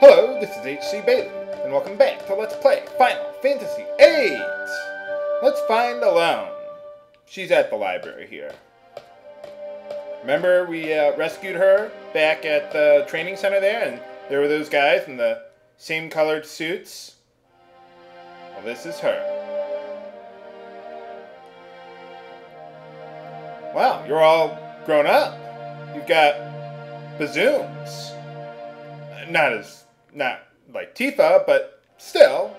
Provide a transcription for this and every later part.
Hello, this is HC Bailly, and welcome back to Let's Play Final Fantasy VIII! Let's find Ellone. She's at the library here. Remember we uh, rescued her back at the training center there, and there were those guys in the same colored suits? Well, this is her. Wow, you're all grown up. You've got bazooms. Not as, not like Tifa, but still.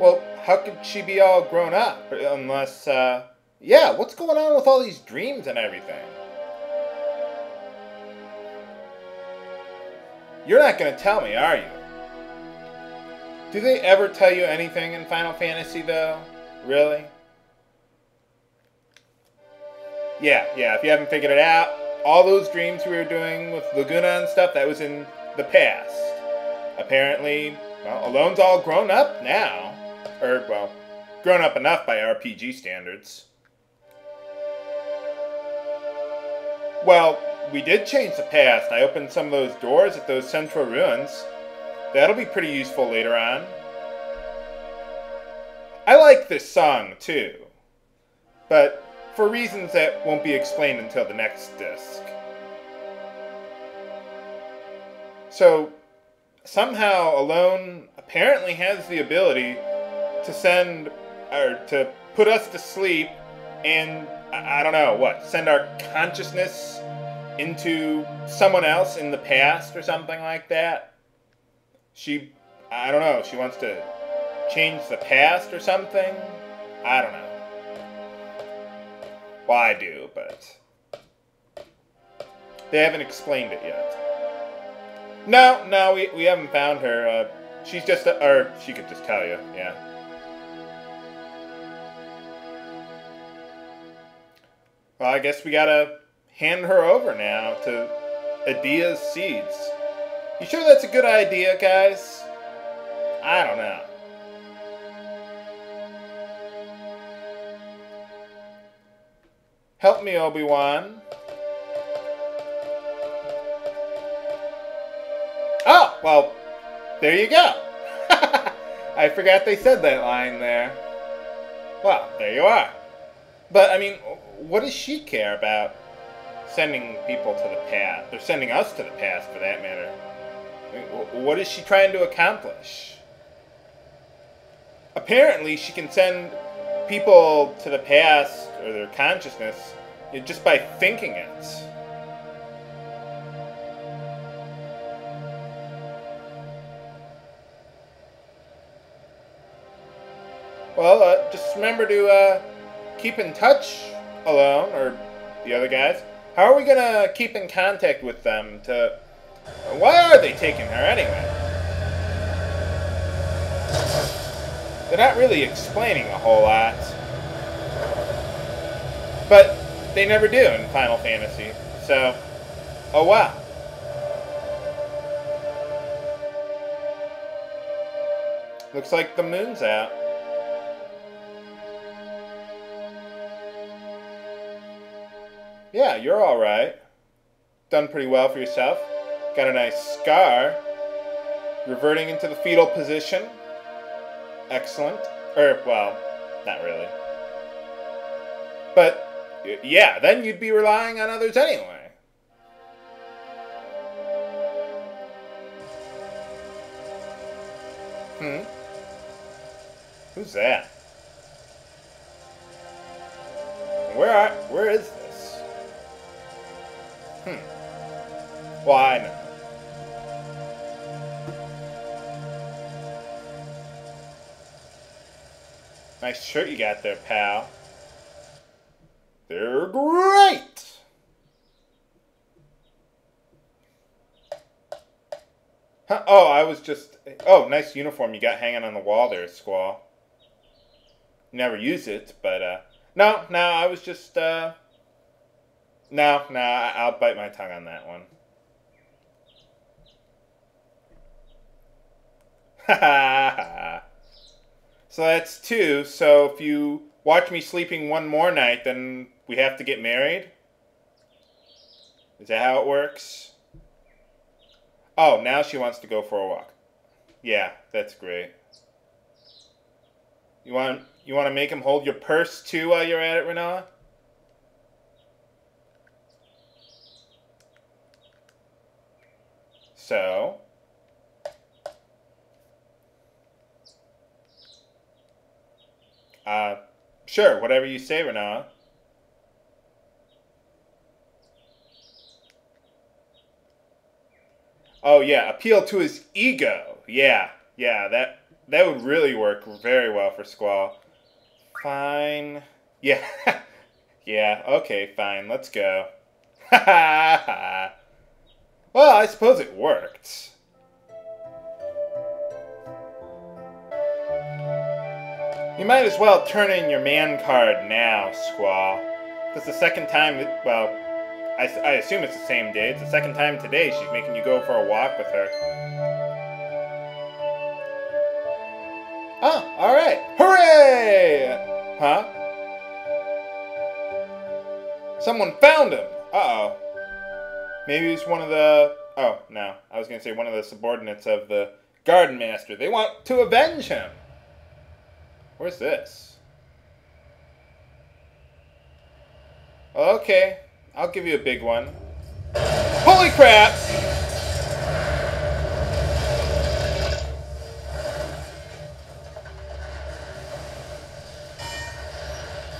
Well, how could she be all grown up? Unless, uh, yeah, what's going on with all these dreams and everything? You're not going to tell me, are you? Do they ever tell you anything in Final Fantasy, though? Really? Yeah, yeah, if you haven't figured it out, all those dreams we were doing with Laguna and stuff, that was in the past. Apparently, well, Ellone's all grown up now. Or, well, grown up enough by RPG standards. Well, we did change the past. I opened some of those doors at those central ruins. That'll be pretty useful later on. I like this song, too. But for reasons that won't be explained until the next disc. So, somehow Ellone apparently has the ability to send, or to put us to sleep and, I don't know, what, send our consciousness into someone else in the past or something like that. She, I don't know, she wants to change the past or something? I don't know. Well, I do, but they haven't explained it yet. No, no, we, we haven't found her. Uh, she's just, a, or she could just tell you, yeah. Well, I guess we gotta hand her over now to Edea's SeeDs. You sure that's a good idea, guys? I don't know. Help me, Obi-Wan. Oh, well, there you go. I forgot they said that line there. Well, there you are. But, I mean, what does she care about sending people to the past? Or sending us to the past, for that matter? I mean, what is she trying to accomplish? Apparently, she can send people to the past or their consciousness just by thinking it. Well, uh, just remember to uh, keep in touch Ellone or the other guys. How are we gonna keep in contact with them to... Why are they taking her anyway? They're not really explaining a whole lot. But they never do in Final Fantasy. So, oh wow. Looks like the moon's out. Yeah, you're alright. Done pretty well for yourself. Got a nice scar. Reverting into the fetal position. Excellent. Or, well, not really. But yeah, then you'd be relying on others anyway. Hmm? Who's that? Where are, where is this? Hmm. Well, Nice shirt you got there, pal. They're great! Huh? Oh, I was just... Oh, nice uniform you got hanging on the wall there, Squall. Never use it, but, uh... No, no, I was just, uh... No, no, I'll bite my tongue on that one. Ha ha ha. So that's two, so if you watch me sleeping one more night, then we have to get married? Is that how it works? Oh, now she wants to go for a walk. Yeah, that's great. You want you want to make him hold your purse too while you're at it, Rinoa? So, uh, sure, whatever you say, Rinoa. Oh yeah, appeal to his ego. Yeah, yeah, that that would really work very well for Squall. Fine. Yeah. yeah, okay, fine. Let's go. Well, I suppose it worked. You might as well turn in your man card now, Squall. That's the second time, that, well, I, I assume it's the same day. It's the second time today she's making you go for a walk with her. Ah, oh, alright. Hooray! Huh? Someone found him! Uh-oh. Maybe it's one of the... Oh, no. I was going to say one of the subordinates of the Garden Master. They want to avenge him. Where's this? Okay. I'll give you a big one. Holy crap!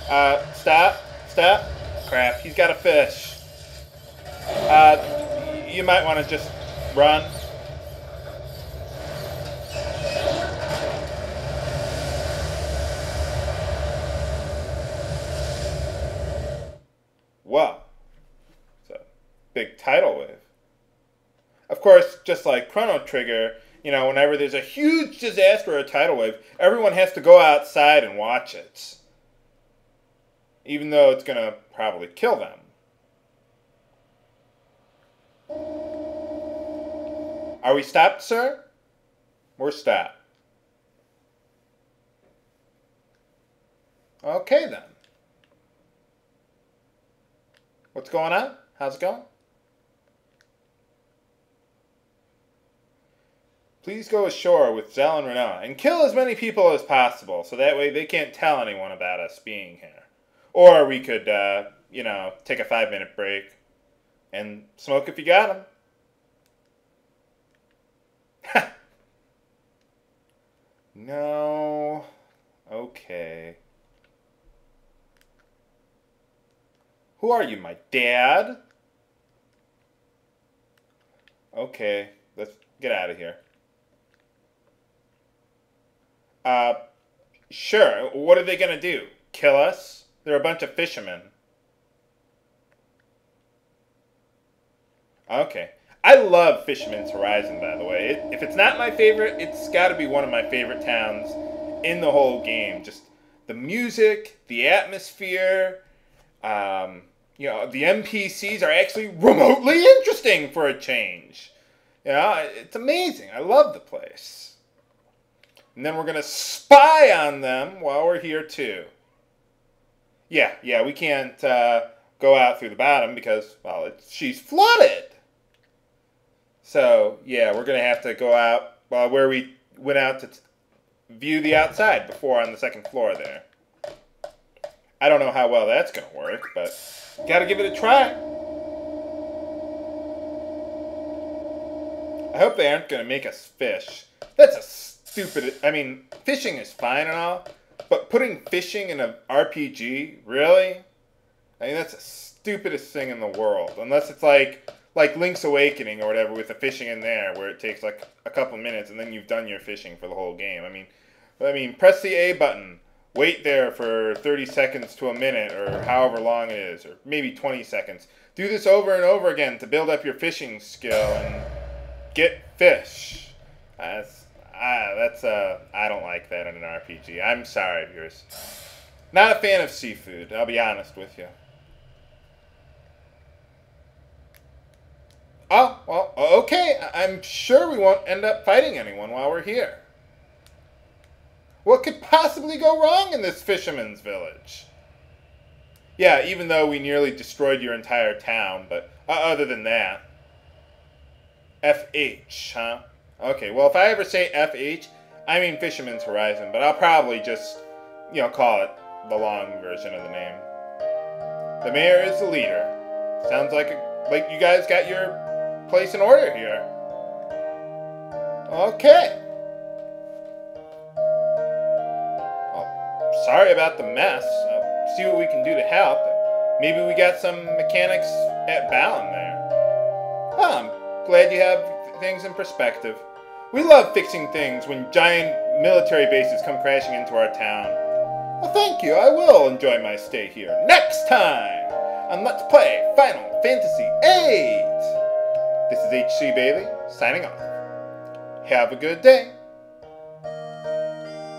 Uh, stop. Stop. Crap, he's got a fish. Uh, you might want to just run. Wow. It's a big tidal wave. Of course, just like Chrono Trigger, you know, whenever there's a huge disaster or a tidal wave, everyone has to go outside and watch it. Even though it's going to probably kill them. Are we stopped, sir? We're stopped. Okay, then. What's going on? How's it going? Please go ashore with Zell and Rinoa and kill as many people as possible so that way they can't tell anyone about us being here. Or we could, uh, you know, take a five minute break and smoke if you got them. no. Okay. Who are you, my dad? Okay, let's get out of here. Uh, sure. What are they going to do? Kill us? They're a bunch of fishermen. Okay. I love Fisherman's Horizon, by the way. If it's not my favorite, it's got to be one of my favorite towns in the whole game. Just the music, the atmosphere, um, you know, the NPCs are actually remotely interesting for a change. You know, it's amazing. I love the place. And then we're going to spy on them while we're here, too. Yeah, yeah, we can't uh, go out through the bottom because, well, it's she's flooded. So, yeah, we're going to have to go out well, where we went out to view the outside before on the second floor there. I don't know how well that's going to work, but got to give it a try. I hope they aren't going to make us fish. That's a stupid... I mean, fishing is fine and all, but putting fishing in an RPG, really? I mean, that's the stupidest thing in the world. Unless it's like like Link's Awakening or whatever with the fishing in there, where it takes like a couple minutes and then you've done your fishing for the whole game. I mean, I mean, press the A button, wait there for 30 seconds to a minute or however long it is, or maybe 20 seconds. Do this over and over again to build up your fishing skill and get fish. That's, uh, that's uh, I don't like that in an RPG. I'm sorry, viewers. Not a fan of seafood, I'll be honest with you. Oh, well, okay. I'm sure we won't end up fighting anyone while we're here. What could possibly go wrong in this fisherman's village? Yeah, even though we nearly destroyed your entire town, but uh, other than that. FH, huh? Okay, well, if I ever say FH, I mean Fisherman's Horizon, but I'll probably just, you know, call it the long version of the name. The mayor is the leader. Sounds like a, like you guys got your place in order here. Okay. Well, sorry about the mess. I'll see what we can do to help. Maybe we got some mechanics at Balamb there. Well, I'm glad you have things in perspective. We love fixing things when giant military bases come crashing into our town. Well, thank you. I will enjoy my stay here next time on Let's Play Final Fantasy VIII. This is H.C. Bailly, signing off. Have a good day.